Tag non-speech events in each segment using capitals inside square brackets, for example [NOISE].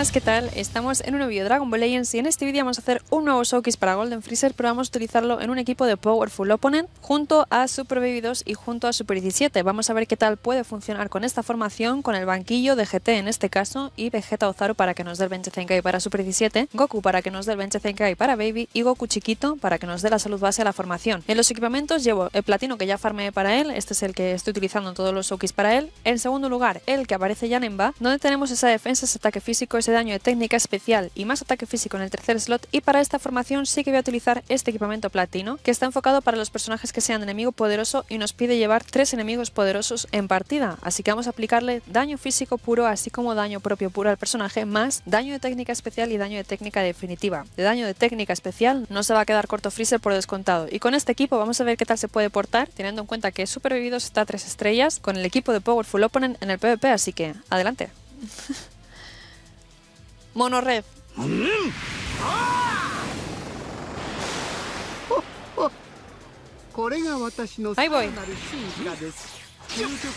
buenas, ¿qué tal? Estamos en un nuevo vídeo de Dragon Ball Legends y en este vídeo vamos a hacer un nuevo showcase para Golden Freezer, pero vamos a utilizarlo en un equipo de Powerful Opponent junto a Super Baby 2 y junto a Super 17. Vamos a ver qué tal puede funcionar con esta formación, con el banquillo de GT en este caso y Vegeta Ozaru para que nos dé el Bench Zenkai para Super 17, Goku para que nos dé el Bench Zenkai para Baby y Goku chiquito para que nos dé la salud base a la formación. En los equipamientos llevo el platino que ya farmeé para él, este es el que estoy utilizando en todos los showcase para él. En segundo lugar, el que aparece ya en Emba, donde tenemos esa defensa, ese ataque físico, ese daño de técnica especial y más ataque físico en el tercer slot y para esta formación sí que voy a utilizar este equipamiento platino que está enfocado para los personajes que sean enemigo poderoso y nos pide llevar tres enemigos poderosos en partida, así que vamos a aplicarle daño físico puro así como daño propio puro al personaje más daño de técnica especial y daño de técnica definitiva. De daño de técnica especial no se va a quedar corto Freezer por descontado y con este equipo vamos a ver qué tal se puede portar teniendo en cuenta que Super Vividos está a 3 estrellas con el equipo de Powerful Opponent en el PvP así que adelante. [LAUGHS] Mono Red. Ahí voy.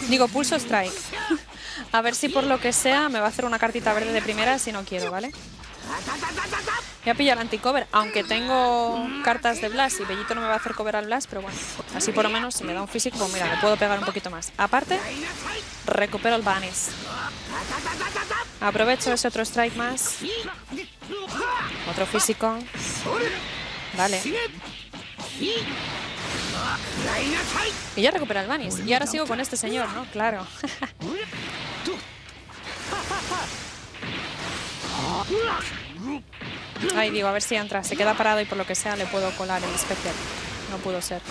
Digo, pulso strike. A ver si por lo que sea me va a hacer una cartita verde de primera si no quiero, ¿vale? Voy a pillar anti-cover, aunque tengo cartas de Blast y Bellito no me va a hacer cover al Blast, pero bueno, así por lo menos si me da un físico, pues mira, le puedo pegar un poquito más. Aparte, recupero el Banis. Aprovecho ese otro strike más. Otro físico. Vale. Y ya recupera el Banis. Y ahora sigo con este señor, ¿no? Claro. [LAUGHS] Ay, digo, a ver si entra. Se queda parado y por lo que sea le puedo colar el especial. No pudo ser.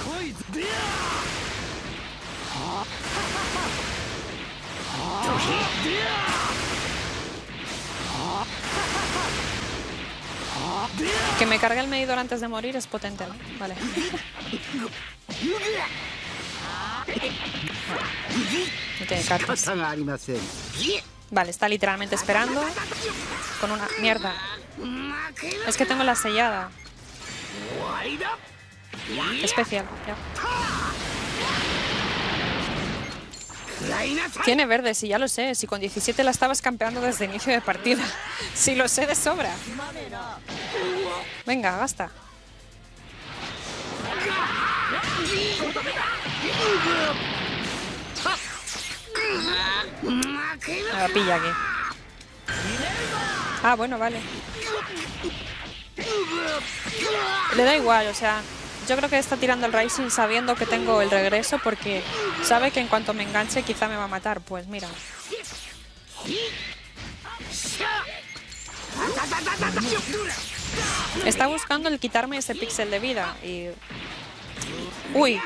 Que me cargue el medidor antes de morir es potente, ¿no? Vale. No tiene cartas. Vale, está literalmente esperando. Con una... Mierda. Es que tengo la sellada. Especial. Tiene verde, sí, ya lo sé. Si con 17 la estabas campeando desde inicio de partida. [LAUGHS] Si lo sé de sobra. Venga, basta. Me la pilla aquí. Ah, bueno, vale. Le da igual, o sea, yo creo que está tirando el Rising sabiendo que tengo el regreso porque sabe que en cuanto me enganche quizá me va a matar. Pues mira. Está buscando el quitarme ese píxel de vida y... Uy.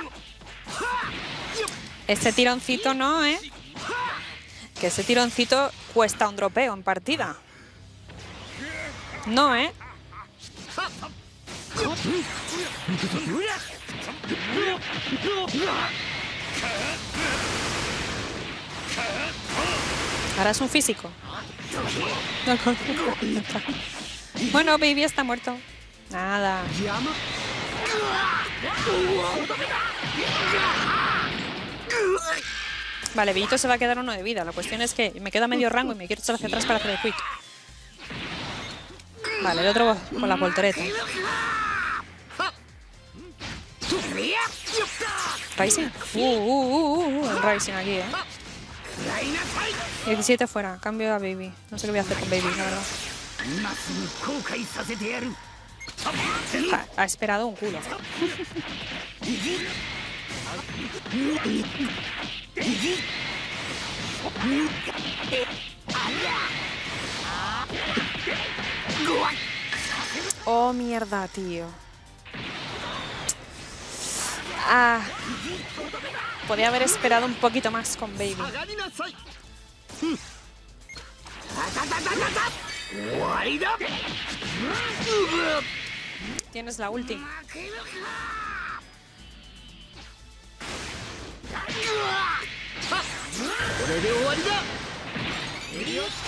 Este tironcito no, ¿eh? Que ese tironcito cuesta un dropeo en partida. No, ¿eh? Ahora es un físico. Bueno, Baby está muerto. Nada. Vale, Bellito se va a quedar uno de vida. La cuestión es que me queda medio rango y me quiero echar hacia atrás para hacer el quick. Vale, el otro con la voltereta. Rising. Uh, uh, uh, uh, Rising aquí, eh. 17 fuera, cambio a Baby. No sé qué voy a hacer con Baby, la verdad. Ha esperado un culo. Oh, mierda, tío. Ah. Podía haber esperado un poquito más con Baby. Tienes la ulti.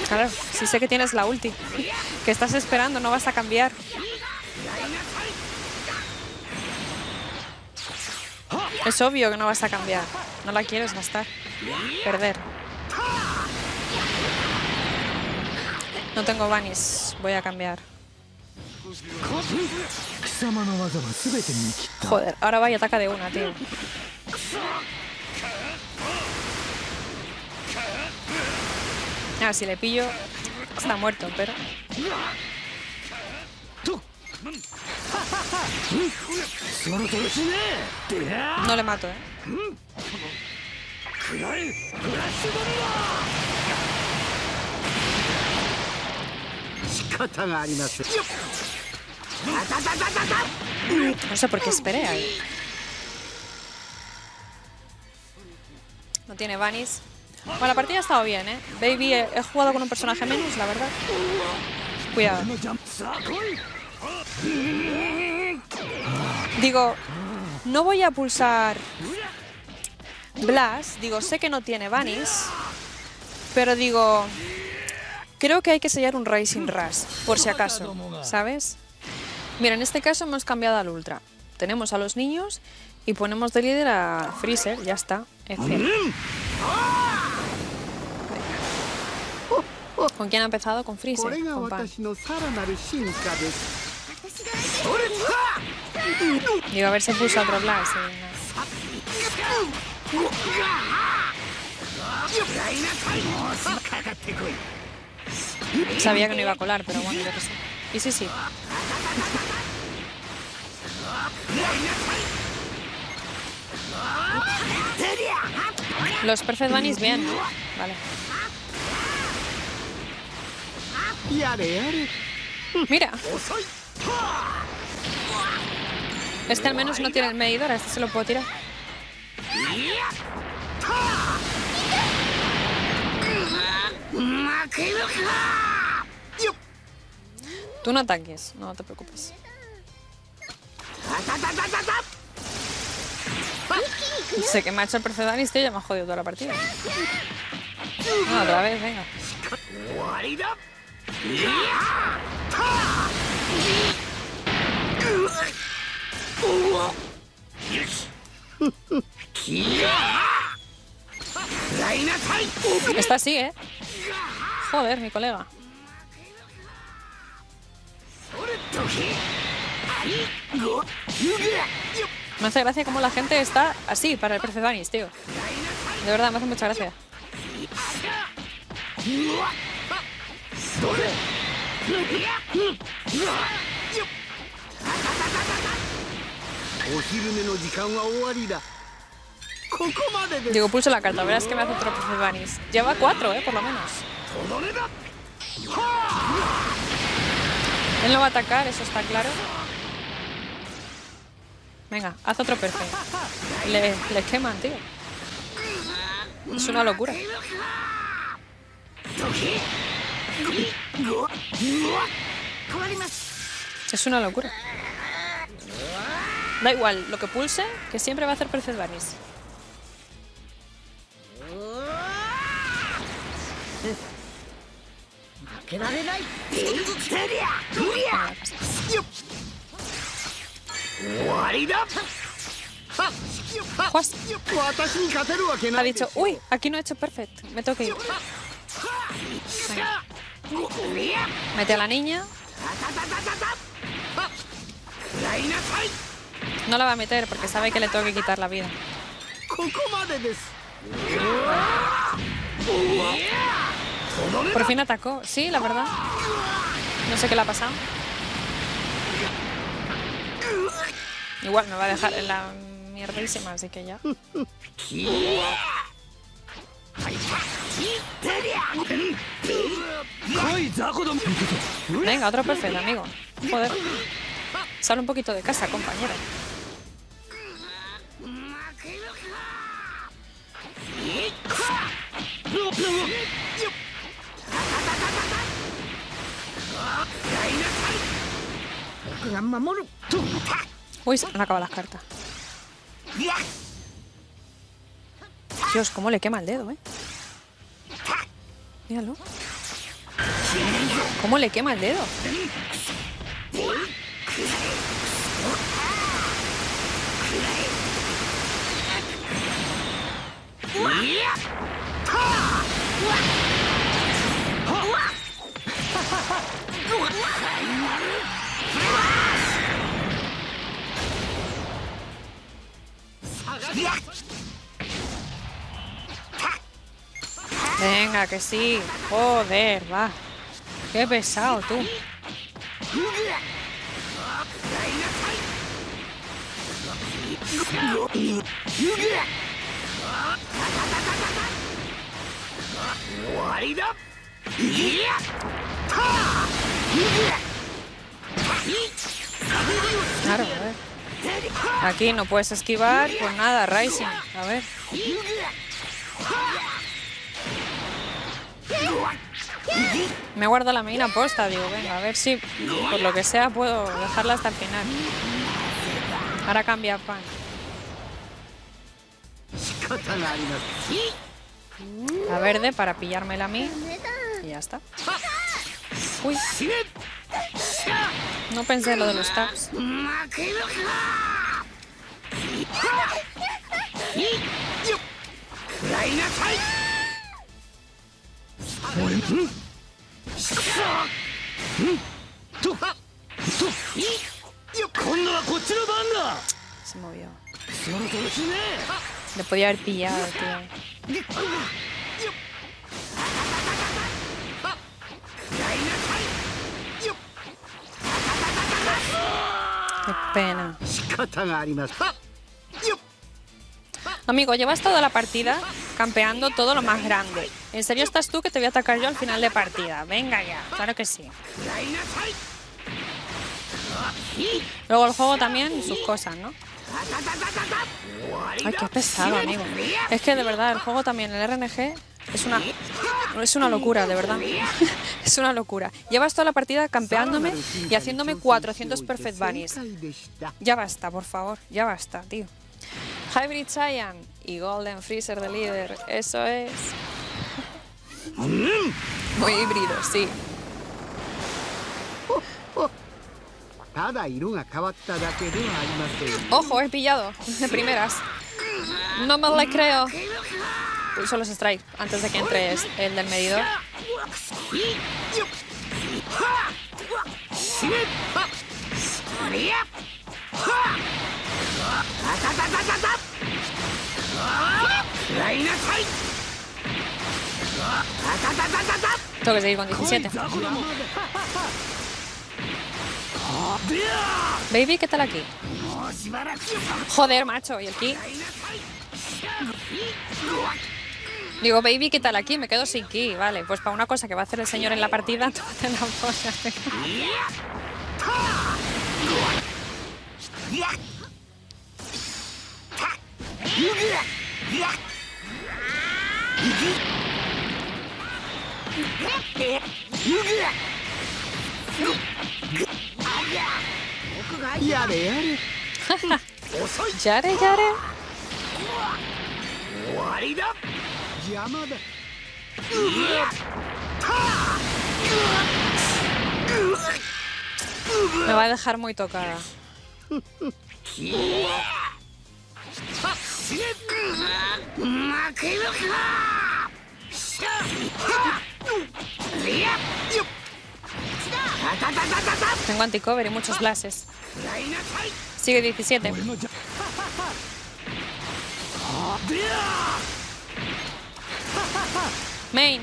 Claro, sí sé que tienes la ulti. Que estás esperando, no vas a cambiar. Es obvio que no vas a cambiar. No la quieres gastar. Perder. No tengo vanis. Voy a cambiar. Joder, ahora va y ataca de una, tío. Ah, si le pillo, está muerto, pero... No le mato, ¿eh? No sé por qué esperé ahí. No tiene Vanis. Bueno, la partida ha estado bien, ¿eh? Baby, he, he jugado con un personaje menos, la verdad. Cuidado. Digo, no voy a pulsar Blast. Digo, sé que no tiene Vanish. Pero digo, creo que hay que sellar un Racing Rush, por si acaso, ¿sabes? Mira, en este caso hemos cambiado al Ultra. Tenemos a los niños y ponemos de líder a Freezer, ya está. F. Mm. ¿Con quién ha empezado? Con Freezer. Digo, a ver si puso a otro lado. Sí, no. Sabía que no iba a colar, pero bueno, yo qué sé. Y sí, sí. Los Perfect Bunnies bien. Vale. Mira este al menos no tiene el medidor, este se lo puedo tirar. Tú no ataques, no te preocupes. Sé que me ha hecho el Perfect Bunnies, tío, ya me ha jodido toda la partida. No, otra vez, venga. Esta sí, ¿eh? Joder, mi colega. Me hace gracia cómo la gente está así para el Persevanis, tío. De verdad, me hace mucha gracia. Digo, pulso la carta, verás que me hace tropezar Vanis. Lleva cuatro, eh, por lo menos. Él no va a atacar, eso está claro. Venga, haz otro perfil. Le, le queman, tío. Es una locura. Es una locura. Da igual lo que pulse, que siempre va a hacer Perced Vanish. Ha dicho, uy, aquí no he hecho perfect, me tengo que ir. Mete a la niña. No la va a meter porque sabe que le tengo que quitar la vida. Por fin atacó. Sí, la verdad. No sé qué le ha pasado. Igual me va a dejar en la mierdísima, así que ya. Venga, otro perfecto, amigo. Joder. Sale un poquito de casa, compañero. Uy, se han acabado las cartas. Dios, cómo le quema el dedo, ¿eh? Míralo. ¿Cómo le quema el dedo? Venga, que sí. Joder, va. Qué pesado tú. Claro, a ver. Aquí no puedes esquivar, pues nada, Rising. A ver. Me guardo la mina posta, digo, venga, a ver si por lo que sea puedo dejarla hasta el final. Ahora cambia a fan. La verde para pillármela a mí. Y ya está. Uy. No pensé en lo de los taps. Le podía haber pillado, tío. Qué pena. Amigo, llevas toda la partida campeando todo lo más grande. ¿En serio estás tú que te voy a atacar yo al final de partida? Venga ya, claro que sí. Luego el juego también sus cosas, ¿no? Ay, qué pesado, amigo. Es que de verdad, el juego también, el RNG, es una, es una locura, de verdad. [LAUGHS] es una locura. Llevas toda la partida campeándome y haciéndome 400 Perfect Bunnies. Ya basta, por favor, ya basta, tío. Hybrid Giant y Golden Freezer de líder, eso es. [LAUGHS] Muy híbrido, sí. Ojo, he pillado de primeras. No me la creo. Pulso los strike antes de que entre el del medidor. Tengo que seguir con 17. Baby, ¿qué tal aquí? Joder, macho, ¿y el ki? Digo, baby, ¿qué tal aquí? Me quedo sin ki. Vale, pues para una cosa que va a hacer el señor en la partida, todas las cosas. やれやれ。[LAUGHS] じゃれじゃれ。終わりだ。邪魔だ。うわたうわ Me va a dejar muy tocada. Tengo anticover y muchos flashes. Sigue 17. Main.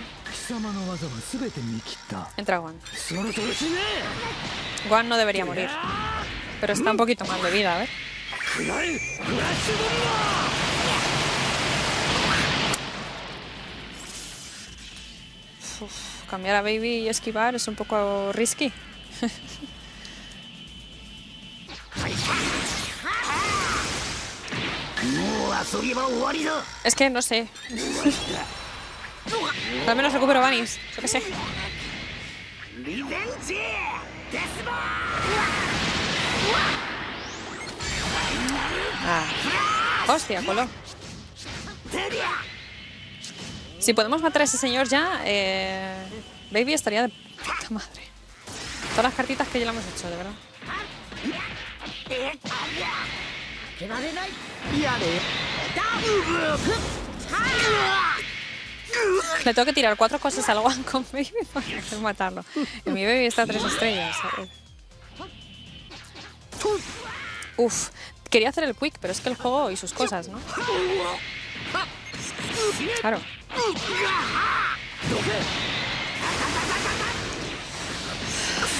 Entra Juan. Juan no debería morir. Pero está un poquito mal de vida, a ver. Uf cambiar a Baby y esquivar es un poco risky. es que no sé. Al menos recupero Vanis, yo qué sé. Ah. Hostia, coló. Si podemos matar a ese señor ya, eh, Baby estaría de puta madre. Todas las cartitas que ya le hemos hecho, de verdad. Le tengo que tirar cuatro cosas al one con Baby [LAUGHS] para matarlo. Mi Baby está a tres estrellas. Uf, quería hacer el quick, pero es que el juego y sus cosas, ¿no? Claro.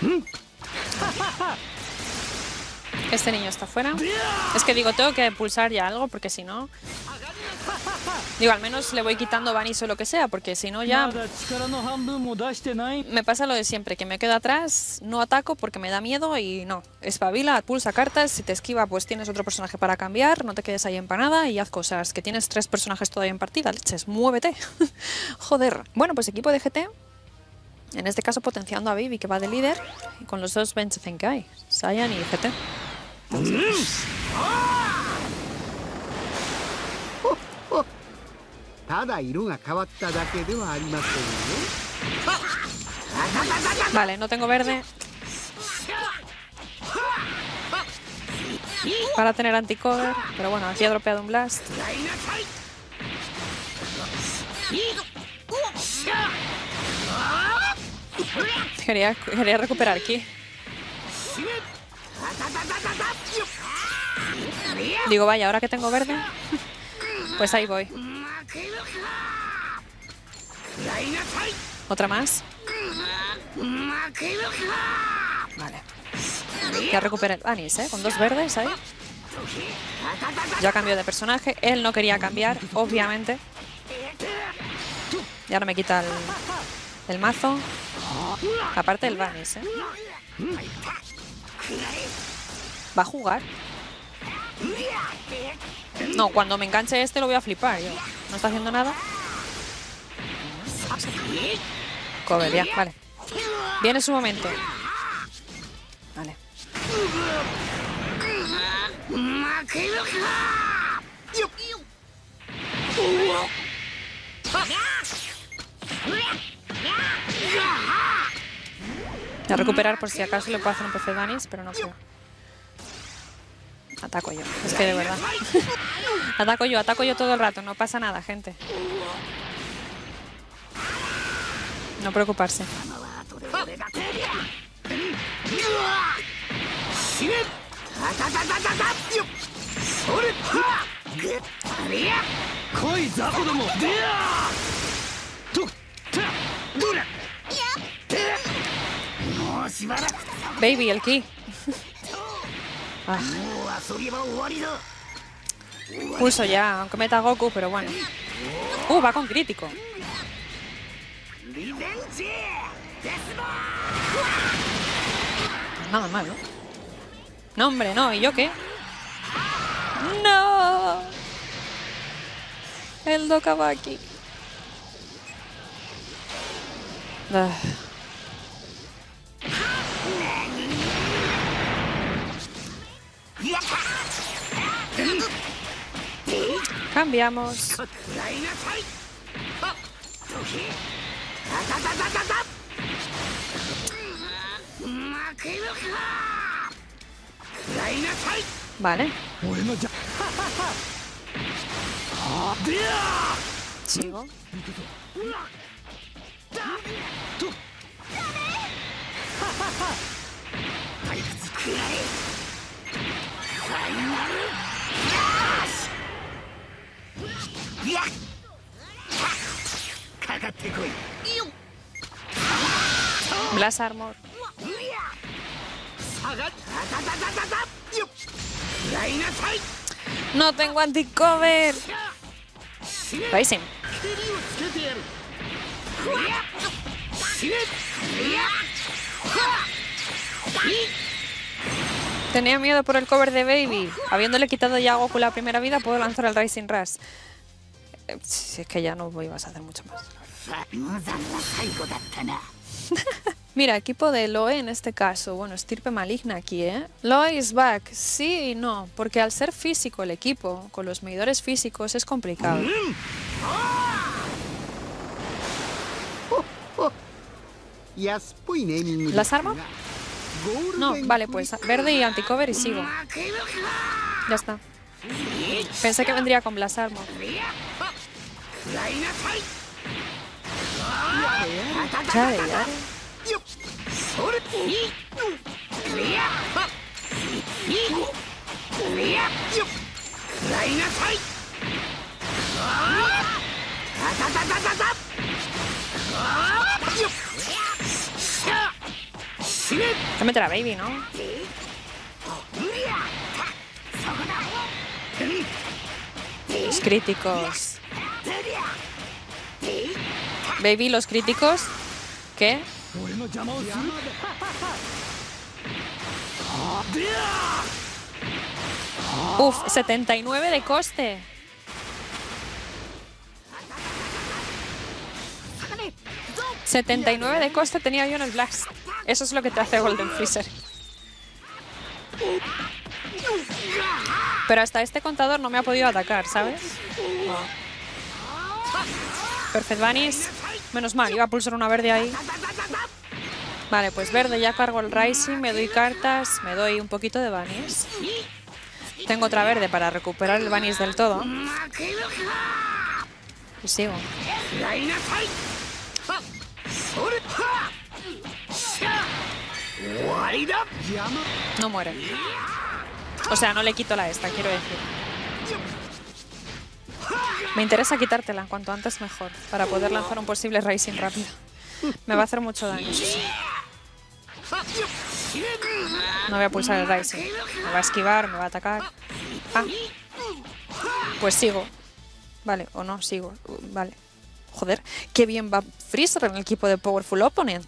[LAUGHS] Este niño está fuera. Es que digo, tengo que pulsar ya algo porque si no... Digo, al menos le voy quitando banis o lo que sea, porque si no ya... Me pasa lo de siempre, que me quedo atrás, no ataco porque me da miedo y no. Espabila, pulsa cartas, si te esquiva pues tienes otro personaje para cambiar, no te quedes ahí empanada y haz cosas. Que tienes tres personajes todavía en partida, leches, muévete. [LAUGHS] Joder. Bueno, pues equipo de GT, en este caso potenciando a Baby, que va de líder, con los dos bench Zenkai, Saiyan y GT. Vale, no tengo verde. Para tener anticover, pero bueno, aquí ha dropeado un blast. Quería, quería recuperar aquí. Digo, vaya, ahora que tengo verde, pues ahí voy. Otra más. Vale. Ya recupera el Anis, ¿eh? Con dos verdes ahí. Ya cambió de personaje. Él no quería cambiar, obviamente. Y ahora me quita el, el mazo. Aparte del Vanis, ¿eh? ¿Va a jugar? No, cuando me enganche este lo voy a flipar. yo. ¿No está haciendo nada? Cover, ya, vale. Viene su momento. Vale. A recuperar por si acaso le puedo hacer un PC Danis, pero no puedo. Ataco yo, es que de verdad. [LAUGHS] ataco yo, ataco yo todo el rato, no pasa nada, gente. No preocuparse. Baby, el ki. [LAUGHS] Ah. Pulso ya, aunque meta Goku, pero bueno. Uh, va con crítico. Nada mal, ¿no? No, hombre, no. ¿Y yo qué? ¡No! El Dokabaki. Ah. Cambiamos. Vale. Sigo. Blas Armor. No tengo anticover. Rising. Tenía miedo por el cover de Baby. Habiéndole quitado ya a Goku la primera vida, puedo lanzar el Rising Rush. Eh, si es que ya no ibas a hacer mucho más. [LAUGHS] Mira, equipo de Loe en este caso. Bueno, estirpe maligna aquí, ¿eh? Loe is back. Sí y no, porque al ser físico el equipo, con los medidores físicos, es complicado. [LAUGHS] ¿Las armas? No, vale, pues verde y anticover y sigo. Ya está. Pensé que vendría con. Yare, yare. Te mete la baby, ¿no? Los críticos. Baby, los críticos. ¿Qué? Uf, 79 de coste. ¿79 de coste tenía yo en el Blast. Eso es lo que te hace Golden Freezer. Pero hasta este contador no me ha podido atacar, ¿sabes? Perfect Vanis. Menos mal, iba a pulsar una verde ahí. Vale, pues verde, ya cargo el Rising, me doy cartas, me doy un poquito de Vanis. Tengo otra verde para recuperar el Vanis del todo. Y sigo. No muere. O sea, no le quito la esta, quiero decir. Me interesa quitártela, cuanto antes mejor, para poder lanzar un posible Rising rápido. Me va a hacer mucho daño, No voy a pulsar el Rising. Me va a esquivar, me va a atacar. Ah. Pues sigo. Vale, o no, sigo. Vale. Joder, qué bien va Freezer en el equipo de Powerful Opponent.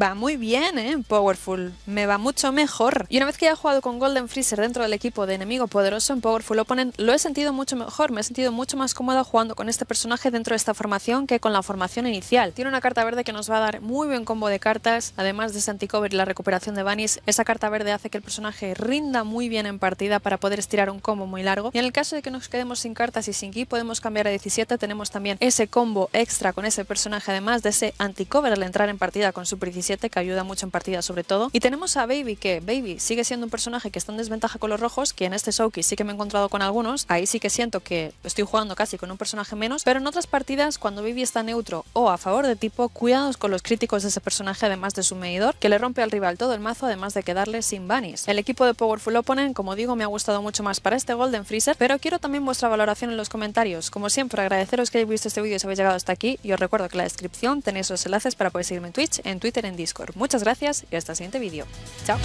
Va muy bien, ¿eh? Powerful. Me va mucho mejor. Y una vez que haya jugado con Golden Freezer dentro del equipo de enemigo poderoso en Powerful Opponent, lo he sentido mucho mejor. Me he sentido mucho más cómoda jugando con este personaje dentro de esta formación que con la formación inicial. Tiene una carta verde que nos va a dar muy buen combo de cartas, además de ese anticover y la recuperación de Vanis. Esa carta verde hace que el personaje rinda muy bien en partida para poder estirar un combo muy largo. Y en el caso de que nos quedemos sin cartas y sin ki, podemos cambiar a 17. Tenemos también ese combo extra con ese personaje, además de ese anticover al entrar en partida con Super 17 que ayuda mucho en partida sobre todo. Y tenemos a Baby, que Baby sigue siendo un personaje que está en desventaja con los rojos, que en este Showkey sí que me he encontrado con algunos. Ahí sí que siento que estoy jugando casi con un personaje menos, pero en otras partidas, cuando Baby está neutro o a favor de tipo, cuidados con los críticos de ese personaje, además de su medidor, que le rompe al rival todo el mazo, además de quedarle sin banis. El equipo de Powerful Opponent, como digo, me ha gustado mucho más para este Golden Freezer, pero quiero también vuestra valoración en los comentarios. Como siempre, agradeceros que hayáis visto este vídeo y si habéis llegado hasta aquí, y os recuerdo que en la descripción tenéis los enlaces para poder seguirme en Twitch, en Twitter, Discord. Muchas gracias y hasta el siguiente vídeo. Chao.